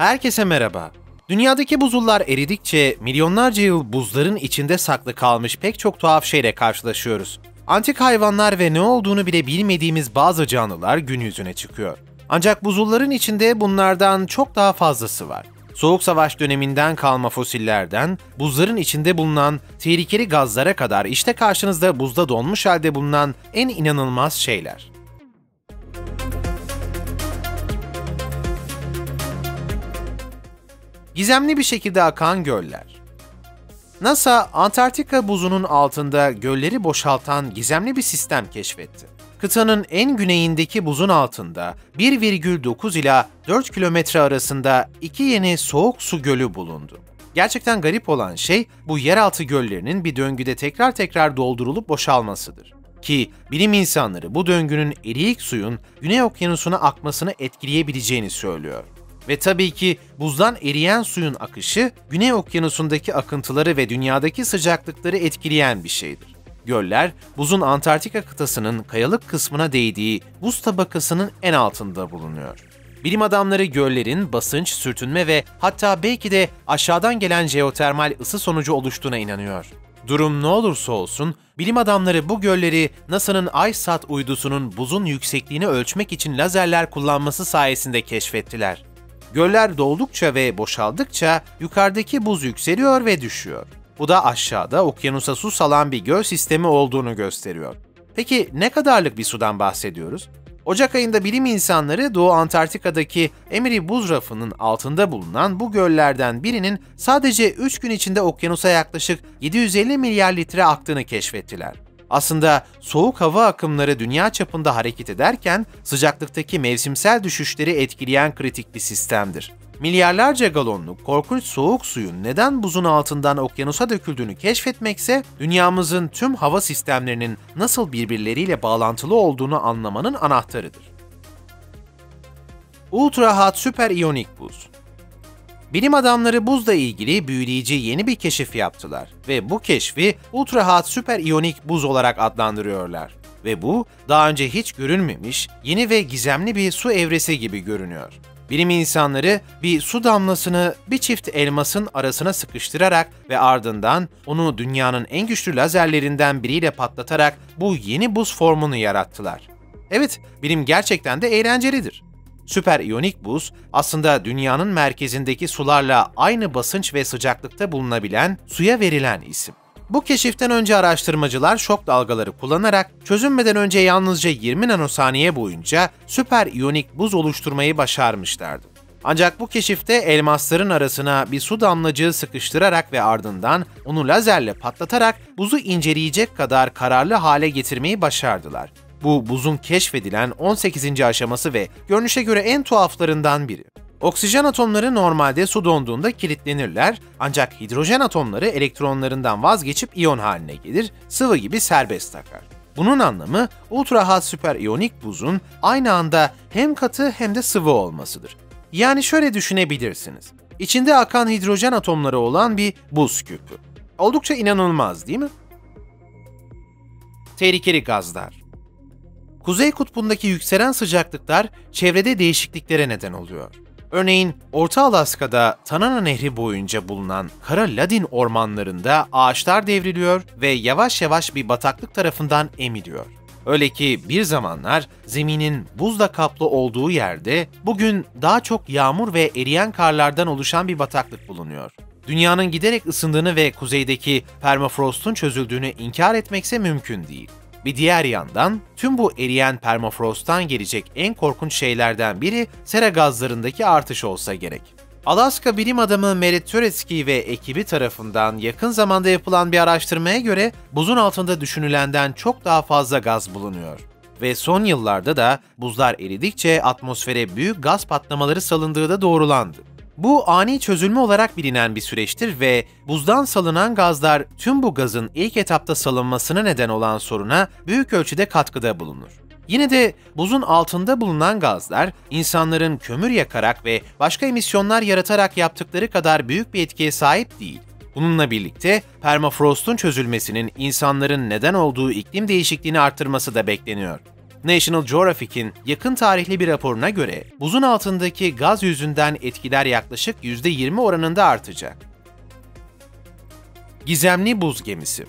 Herkese merhaba. Dünyadaki buzullar eridikçe milyonlarca yıl buzların içinde saklı kalmış pek çok tuhaf şeyle karşılaşıyoruz. Antik hayvanlar ve ne olduğunu bile bilmediğimiz bazı canlılar gün yüzüne çıkıyor. Ancak buzulların içinde bunlardan çok daha fazlası var. Soğuk Savaş döneminden kalma fosillerden, buzların içinde bulunan tehlikeli gazlara kadar işte karşınızda buzda donmuş halde bulunan en inanılmaz şeyler. Gizemli bir şekilde akan göller. NASA, Antarktika buzunun altında gölleri boşaltan gizemli bir sistem keşfetti. Kıtanın en güneyindeki buzun altında 1,9 ila 4 kilometre arasında iki yeni soğuk su gölü bulundu. Gerçekten garip olan şey bu yeraltı göllerinin bir döngüde tekrar tekrar doldurulup boşalmasıdır. Ki bilim insanları bu döngünün eriyik suyun Güney Okyanusu'na akmasını etkileyebileceğini söylüyor. Ve tabii ki buzdan eriyen suyun akışı Güney Okyanusu'ndaki akıntıları ve dünyadaki sıcaklıkları etkileyen bir şeydir. Göller, buzun Antarktika kıtasının kayalık kısmına değdiği buz tabakasının en altında bulunuyor. Bilim adamları göllerin basınç, sürtünme ve hatta belki de aşağıdan gelen jeotermal ısı sonucu oluştuğuna inanıyor. Durum ne olursa olsun, bilim adamları bu gölleri NASA'nın ICESat uydusunun buzun yüksekliğini ölçmek için lazerler kullanması sayesinde keşfettiler. Göller doldukça ve boşaldıkça yukarıdaki buz yükseliyor ve düşüyor. Bu da aşağıda okyanusa su salan bir göl sistemi olduğunu gösteriyor. Peki ne kadarlık bir sudan bahsediyoruz? Ocak ayında bilim insanları Doğu Antarktika'daki Emery buz rafının altında bulunan bu göllerden birinin sadece 3 gün içinde okyanusa yaklaşık 750 milyar litre aktığını keşfettiler. Aslında soğuk hava akımları dünya çapında hareket ederken sıcaklıktaki mevsimsel düşüşleri etkileyen kritik bir sistemdir. Milyarlarca galonluk korkunç soğuk suyun neden buzun altından okyanusa döküldüğünü keşfetmekse dünyamızın tüm hava sistemlerinin nasıl birbirleriyle bağlantılı olduğunu anlamanın anahtarıdır. Ultra Hot Süper İyonik Buz Bilim adamları buzla ilgili büyüleyici yeni bir keşif yaptılar ve bu keşfi Ultra Hot Süper İyonik Buz olarak adlandırıyorlar. Ve bu daha önce hiç görünmemiş, yeni ve gizemli bir su evresi gibi görünüyor. Bilim insanları bir su damlasını bir çift elmasın arasına sıkıştırarak ve ardından onu dünyanın en güçlü lazerlerinden biriyle patlatarak bu yeni buz formunu yarattılar. Evet, bilim gerçekten de eğlencelidir. Süper iyonik buz aslında dünyanın merkezindeki sularla aynı basınç ve sıcaklıkta bulunabilen suya verilen isim. Bu keşiften önce araştırmacılar şok dalgaları kullanarak çözünmeden önce yalnızca 20 nanosaniye boyunca süper iyonik buz oluşturmayı başarmışlardı. Ancak bu keşifte elmasların arasına bir su damlacığı sıkıştırarak ve ardından onu lazerle patlatarak buzu inceleyecek kadar kararlı hale getirmeyi başardılar. Bu buzun keşfedilen 18. aşaması ve görünüşe göre en tuhaflarından biri. Oksijen atomları normalde su donduğunda kilitlenirler ancak hidrojen atomları elektronlarından vazgeçip iyon haline gelir, sıvı gibi serbest akar. Bunun anlamı ultra hot süper iyonik buzun aynı anda hem katı hem de sıvı olmasıdır. Yani şöyle düşünebilirsiniz. İçinde akan hidrojen atomları olan bir buz küpü. Oldukça inanılmaz değil mi? Tehlikeli gazlar Kuzey kutbundaki yükselen sıcaklıklar çevrede değişikliklere neden oluyor. Örneğin Orta Alaska'da Tanana Nehri boyunca bulunan Kara Ladin ormanlarında ağaçlar devriliyor ve yavaş yavaş bir bataklık tarafından emiliyor. Öyle ki bir zamanlar zeminin buzla kaplı olduğu yerde bugün daha çok yağmur ve eriyen karlardan oluşan bir bataklık bulunuyor. Dünyanın giderek ısındığını ve kuzeydeki permafrostun çözüldüğünü inkar etmekse mümkün değil. Bir diğer yandan tüm bu eriyen permafrosttan gelecek en korkunç şeylerden biri sera gazlarındaki artış olsa gerek. Alaska bilim adamı Merit Turetsky ve ekibi tarafından yakın zamanda yapılan bir araştırmaya göre buzun altında düşünülenden çok daha fazla gaz bulunuyor. Ve son yıllarda da buzlar eridikçe atmosfere büyük gaz patlamaları salındığı da doğrulandı. Bu ani çözülme olarak bilinen bir süreçtir ve buzdan salınan gazlar tüm bu gazın ilk etapta salınmasına neden olan soruna büyük ölçüde katkıda bulunur. Yine de buzun altında bulunan gazlar insanların kömür yakarak ve başka emisyonlar yaratarak yaptıkları kadar büyük bir etkiye sahip değil. Bununla birlikte permafrostun çözülmesinin insanların neden olduğu iklim değişikliğini arttırması da bekleniyor. National Geographic'in yakın tarihli bir raporuna göre buzun altındaki gaz yüzünden etkiler yaklaşık %20 oranında artacak. Gizemli buz gemisi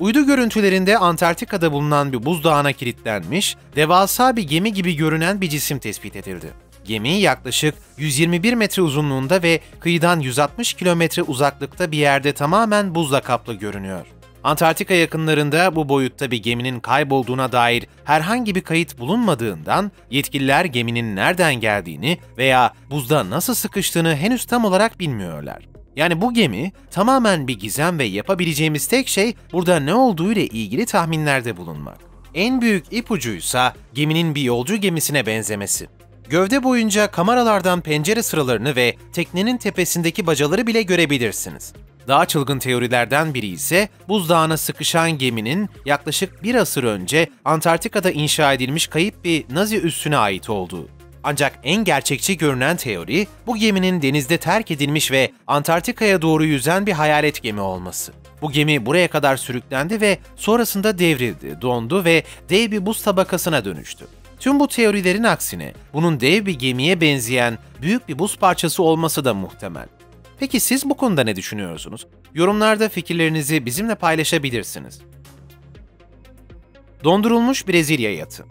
Uydu görüntülerinde Antarktika'da bulunan bir buzdağına kilitlenmiş, devasa bir gemi gibi görünen bir cisim tespit edildi. Gemi yaklaşık 121 metre uzunluğunda ve kıyıdan 160 kilometre uzaklıkta bir yerde tamamen buzla kaplı görünüyor. Antarktika yakınlarında bu boyutta bir geminin kaybolduğuna dair herhangi bir kayıt bulunmadığından yetkililer geminin nereden geldiğini veya buzda nasıl sıkıştığını henüz tam olarak bilmiyorlar. Yani bu gemi tamamen bir gizem ve yapabileceğimiz tek şey burada ne olduğu ile ilgili tahminlerde bulunmak. En büyük ipucuysa geminin bir yolcu gemisine benzemesi. Gövde boyunca kameralardan pencere sıralarını ve teknenin tepesindeki bacaları bile görebilirsiniz. Daha çılgın teorilerden biri ise buzdağına sıkışan geminin yaklaşık bir asır önce Antarktika'da inşa edilmiş kayıp bir Nazi üssüne ait olduğu. Ancak en gerçekçi görünen teori bu geminin denizde terk edilmiş ve Antarktika'ya doğru yüzen bir hayalet gemi olması. Bu gemi buraya kadar sürüklendi ve sonrasında devrildi, dondu ve dev bir buz tabakasına dönüştü. Tüm bu teorilerin aksine bunun dev bir gemiye benzeyen büyük bir buz parçası olması da muhtemel. Peki siz bu konuda ne düşünüyorsunuz? Yorumlarda fikirlerinizi bizimle paylaşabilirsiniz. Dondurulmuş Brezilya yatı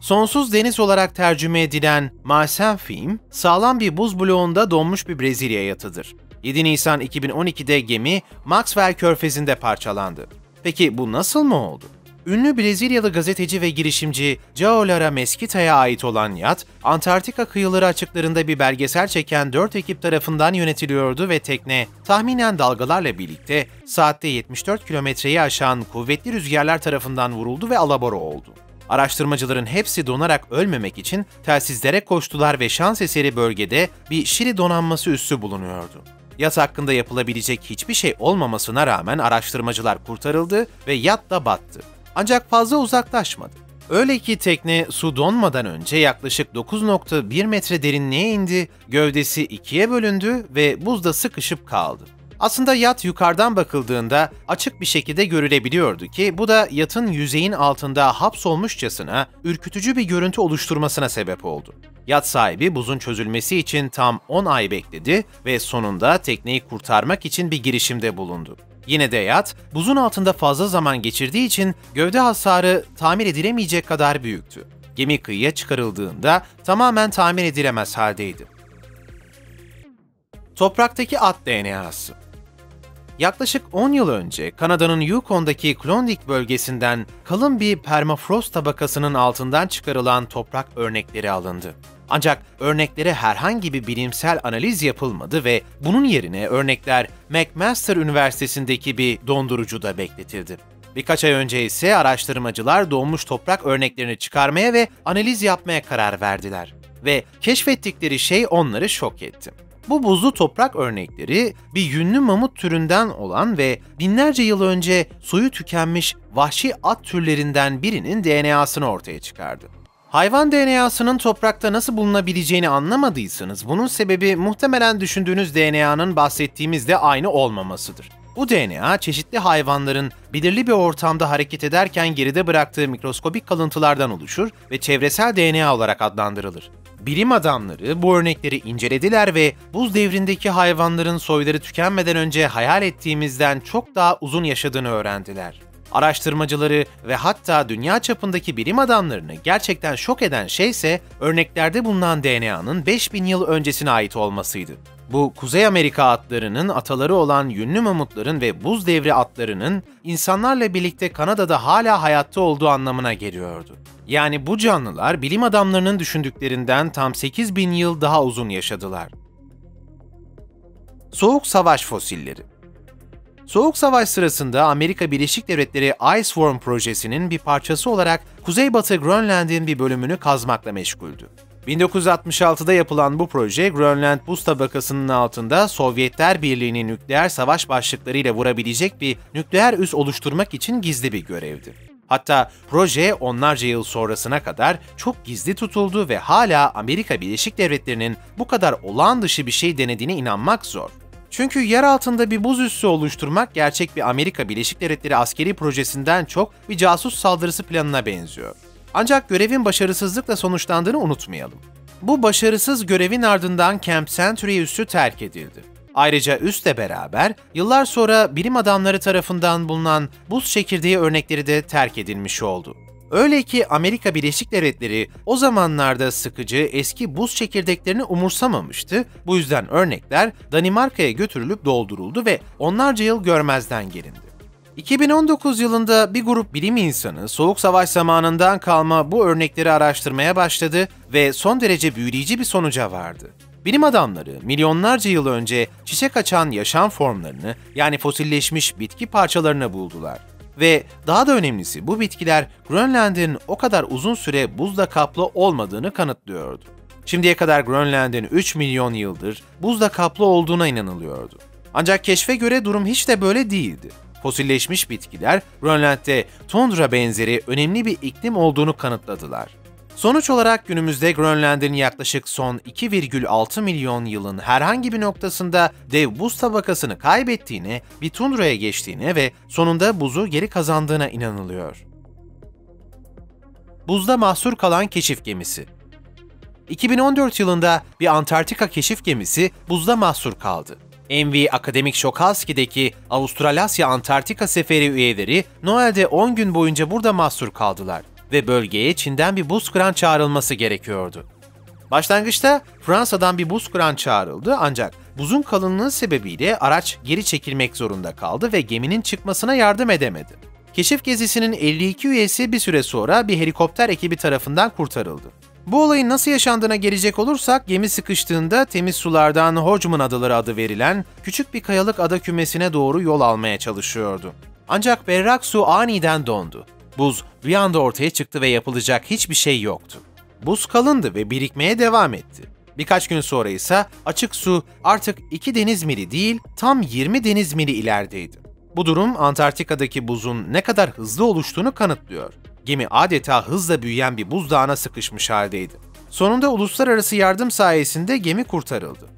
Sonsuz deniz olarak tercüme edilen Marsen film, sağlam bir buz bloğunda donmuş bir Brezilya yatıdır. 7 Nisan 2012'de gemi Maxwell Körfezi'nde parçalandı. Peki bu nasıl mı oldu? Ünlü Brezilyalı gazeteci ve girişimci João Lara Mesquita'ya ait olan yat, Antarktika kıyıları açıklarında bir belgesel çeken dört ekip tarafından yönetiliyordu ve tekne, tahminen dalgalarla birlikte saatte 74 kilometreyi aşan kuvvetli rüzgarlar tarafından vuruldu ve alabora oldu. Araştırmacıların hepsi donarak ölmemek için telsizlere koştular ve şans eseri bölgede bir Şili donanması üssü bulunuyordu. Yat hakkında yapılabilecek hiçbir şey olmamasına rağmen araştırmacılar kurtarıldı ve yat da battı. Ancak fazla uzaklaşmadı. Öyle ki tekne su donmadan önce yaklaşık 9.1 metre derinliğe indi, gövdesi ikiye bölündü ve buzda sıkışıp kaldı. Aslında yat yukarıdan bakıldığında açık bir şekilde görülebiliyordu ki bu da yatın yüzeyin altında hapsolmuşçasına ürkütücü bir görüntü oluşturmasına sebep oldu. Yat sahibi buzun çözülmesi için tam 10 ay bekledi ve sonunda tekneyi kurtarmak için bir girişimde bulundu. Yine de yat, buzun altında fazla zaman geçirdiği için gövde hasarı tamir edilemeyecek kadar büyüktü. Gemi kıyıya çıkarıldığında tamamen tamir edilemez haldeydi. Topraktaki at DNA'sı Yaklaşık 10 yıl önce Kanada'nın Yukon'daki Klondike bölgesinden kalın bir permafrost tabakasının altından çıkarılan toprak örnekleri alındı. Ancak örneklere herhangi bir bilimsel analiz yapılmadı ve bunun yerine örnekler McMaster Üniversitesi'ndeki bir dondurucuda bekletildi. Birkaç ay önce ise araştırmacılar doğmuş toprak örneklerini çıkarmaya ve analiz yapmaya karar verdiler. Ve keşfettikleri şey onları şok etti. Bu buzlu toprak örnekleri bir yünlü mamut türünden olan ve binlerce yıl önce suyu tükenmiş vahşi at türlerinden birinin DNA'sını ortaya çıkardı. Hayvan DNA'sının toprakta nasıl bulunabileceğini anlamadıysanız bunun sebebi muhtemelen düşündüğünüz DNA'nın bahsettiğimizde aynı olmamasıdır. Bu DNA çeşitli hayvanların belirli bir ortamda hareket ederken geride bıraktığı mikroskobik kalıntılardan oluşur ve çevresel DNA olarak adlandırılır. Bilim adamları bu örnekleri incelediler ve buz devrindeki hayvanların soyları tükenmeden önce hayal ettiğimizden çok daha uzun yaşadığını öğrendiler. Araştırmacıları ve hatta dünya çapındaki bilim adamlarını gerçekten şok eden şey ise örneklerde bulunan DNA'nın 5000 yıl öncesine ait olmasıydı. Bu Kuzey Amerika atlarının ataları olan yünlü mamutların ve buz devri atlarının insanlarla birlikte Kanada'da hala hayatta olduğu anlamına geliyordu. Yani bu canlılar bilim adamlarının düşündüklerinden tam 8000 yıl daha uzun yaşadılar. Soğuk Savaş Fosilleri Soğuk Savaş sırasında Amerika Birleşik Devletleri Iceworm projesinin bir parçası olarak Kuzeybatı Grönland'in bir bölümünü kazmakla meşguldü. 1966'da yapılan bu proje Grönland buz tabakasının altında Sovyetler Birliği'nin nükleer savaş başlıklarıyla vurabilecek bir nükleer üs oluşturmak için gizli bir görevdi. Hatta proje onlarca yıl sonrasına kadar çok gizli tutuldu ve hala Amerika Birleşik Devletleri'nin bu kadar olağan dışı bir şey denediğine inanmak zor. Çünkü yer altında bir buz üssü oluşturmak gerçek bir Amerika Birleşik Devletleri askeri projesinden çok bir casus saldırısı planına benziyor. Ancak görevin başarısızlıkla sonuçlandığını unutmayalım. Bu başarısız görevin ardından Camp Century üssü terk edildi. Ayrıca üstle beraber yıllar sonra bilim adamları tarafından bulunan buz çekirdeği örnekleri de terk edilmiş oldu. Öyle ki Amerika Birleşik Devletleri o zamanlarda sıkıcı eski buz çekirdeklerini umursamamıştı. Bu yüzden örnekler Danimarka'ya götürülüp dolduruldu ve onlarca yıl görmezden gelindi. 2019 yılında bir grup bilim insanı Soğuk Savaş zamanından kalma bu örnekleri araştırmaya başladı ve son derece büyüleyici bir sonuca vardı. Bilim adamları milyonlarca yıl önce çiçek açan yaşam formlarını yani fosilleşmiş bitki parçalarını buldular. Ve daha da önemlisi bu bitkiler Grönland'in o kadar uzun süre buzla kaplı olmadığını kanıtlıyordu. Şimdiye kadar Grönland'in 3 milyon yıldır buzla kaplı olduğuna inanılıyordu. Ancak keşfe göre durum hiç de böyle değildi. Fosilleşmiş bitkiler Grönland'de tundra benzeri önemli bir iklim olduğunu kanıtladılar. Sonuç olarak günümüzde Grönland'in yaklaşık son 2,6 milyon yılın herhangi bir noktasında dev buz tabakasını kaybettiğine, bir tundraya geçtiğine ve sonunda buzu geri kazandığına inanılıyor. Buzda mahsur kalan keşif gemisi 2014 yılında bir Antarktika keşif gemisi buzda mahsur kaldı. MV Akademik Şokalski'deki Avustralasya Antarktika seferi üyeleri Noel'de 10 gün boyunca burada mahsur kaldılar ve bölgeye Çin'den bir buz kıran çağrılması gerekiyordu. Başlangıçta Fransa'dan bir buz kıran çağrıldı ancak buzun kalınlığı sebebiyle araç geri çekilmek zorunda kaldı ve geminin çıkmasına yardım edemedi. Keşif gezisinin 52 üyesi bir süre sonra bir helikopter ekibi tarafından kurtarıldı. Bu olayın nasıl yaşandığına gelecek olursak gemi sıkıştığında temiz sulardan Hodgman adaları adı verilen küçük bir kayalık ada kümesine doğru yol almaya çalışıyordu. Ancak berrak su aniden dondu. Buz bir anda ortaya çıktı ve yapılacak hiçbir şey yoktu. Buz kalındı ve birikmeye devam etti. Birkaç gün sonra ise açık su artık 2 deniz mili değil tam 20 deniz mili ilerideydi. Bu durum Antarktika'daki buzun ne kadar hızlı oluştuğunu kanıtlıyor. Gemi adeta hızla büyüyen bir buzdağına sıkışmış haldeydi. Sonunda uluslararası yardım sayesinde gemi kurtarıldı.